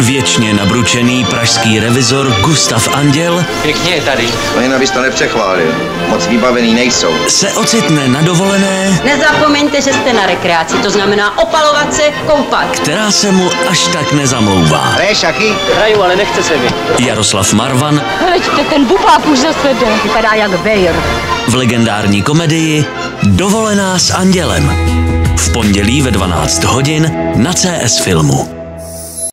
Věčně nabručený pražský revizor Gustav Anděl Pěkně je tady. No jen abys to nepřechválil. Moc vybavený nejsou. se ocitne na dovolené, Nezapomeňte, že jste na rekreaci, to znamená opalovat se, koupat. která se mu až tak nezamlouvá. Hraje šachy? Hraju, ale nechce se mi. Jaroslav Marvan Hleďte, ten bubák už zase jde. Vypadá jak vejr. v legendární komedii Dovolená s Andělem. V pondělí ve 12 hodin na CS Filmu.